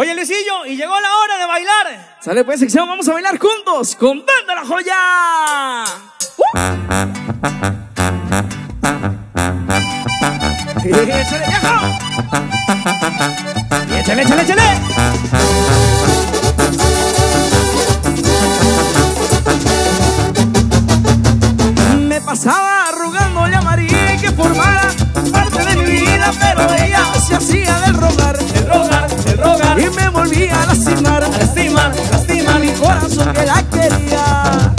Oye, Luisillo, y llegó la hora de bailar. Sale pues, sección, vamos a bailar juntos con Banda La Joya. ¡Uh! ¡Échale, viejo! Échale, échale, échale. A lastimar, lastimar mi corazón que la quería.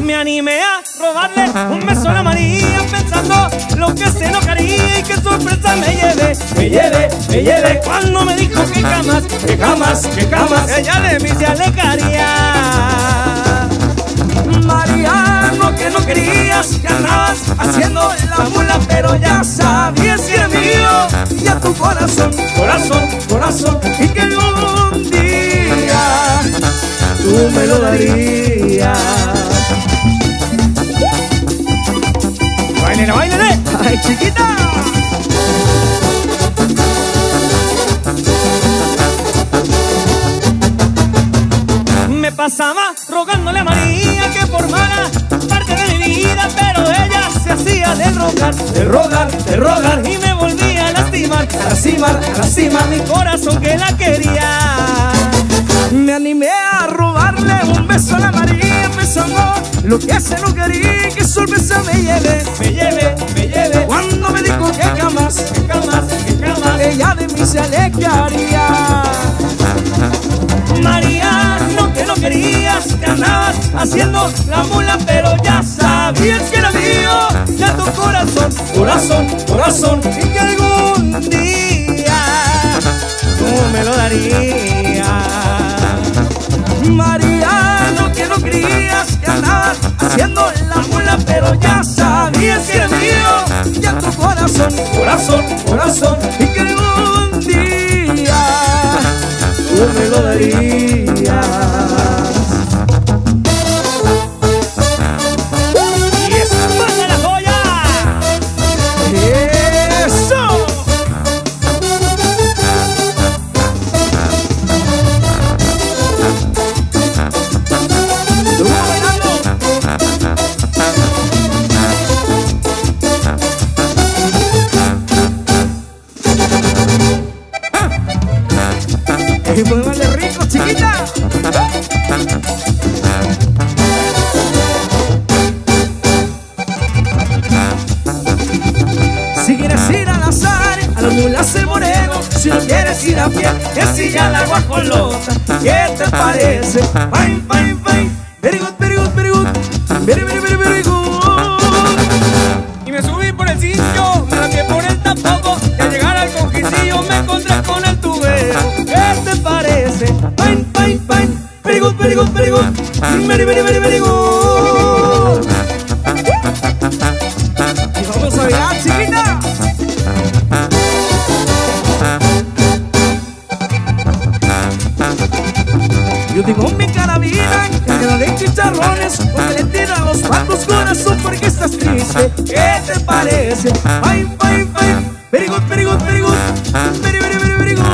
Me animé a robarle un beso a la María pensando lo que se enojaría y qué sorpresa me llevé, me llevé, me llevé cuando me dijo que jamás, que jamás, que jamás ella de mí se alejaría. Mariano, que no querías, que andabas haciendo la mula, pero ya sabías me lo darías. bailele, bailele. ¡Ay, chiquita! Me pasaba rogándole a María que formara parte de mi vida, pero ella se hacía del rogar, del rogar, del rogar y me volvía a lastimar, a lastimar, a lastimar mi corazón que la quería. Me animé a un beso a la María, pensando lo que hace no quería, que sorpresa me llevé. Me lleve, me lleve, Cuando me dijo que jamás que jamás, que jamás. ella de mí se alejaría. María, no que no querías, que andabas haciendo la mula, pero ya sabías que era mío, ya tu corazón, corazón, corazón, y que algún día tú me lo darías. Mariano, que no creías que andabas haciendo la mula, pero ya sabías que era mío, ya tu corazón, Corazón, corazón, y que algún día tú me lo darías. y es la joya. Si quieres ir a pie, es ir a la guajolota ¿Qué te parece? Fine, fine, fine Very good, very good, very good. Very, very, very, very good. Y me subí por el sitio, me rampié por el tapoco Y al llegar al conquistillo me encontré con el tubero. ¿Qué te parece? Fine, fine, fine Very good, very good, very good. Very, very, very, very good Yo tengo mi carabina llena de chicharrones Porque le tiran los patos corazón porque estás triste. ¿Qué te parece? Fine, fine, fine Very good, very good, very good. Very, very, very, very good.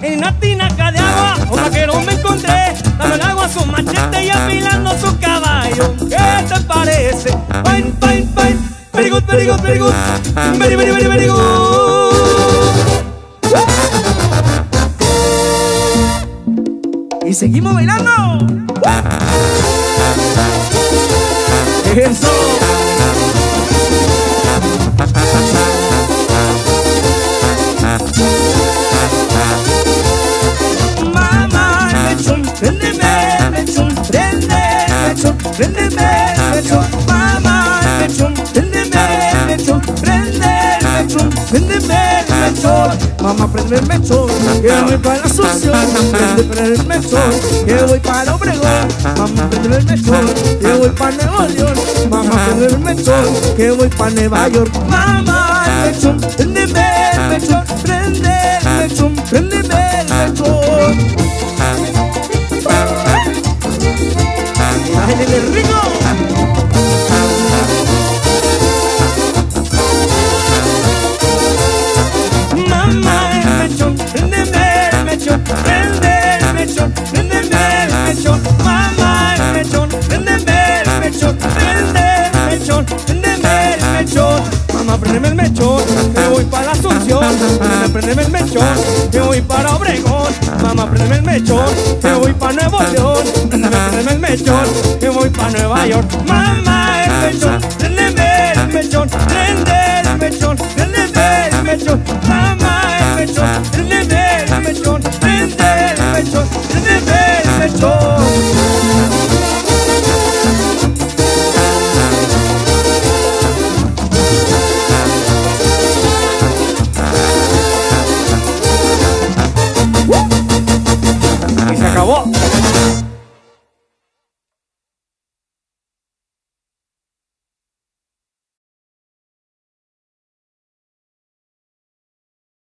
En una tinaca de agua, un vaquero me encontré Dando el agua su machete y afilando su caballo. ¿Qué te parece? Fine, fine, fine. Very good, very good, very good. Very, very, very, very good Seguimos bailando. Eso mamá, prende el mechón, que voy para la Asunción, prende, prende el mechón, que voy para Obregón, mamá, prende el mechón, que voy para Nuevo León, mamá, prende el mechón, que voy para Nueva York, mamá, mechón, préndeme, mechón, prende, mechón, préndeme, mechón. ¡Ay, rico! Prendeme, el mechón, que voy para Obregón. Mamá, prendeme el mechón, que voy para Nuevo León. Prendeme, prendeme el mechón, que voy para Nueva York. Mamá, el mechón, prendeme el mechón, prende el mechón, prendeme el mechón. 中を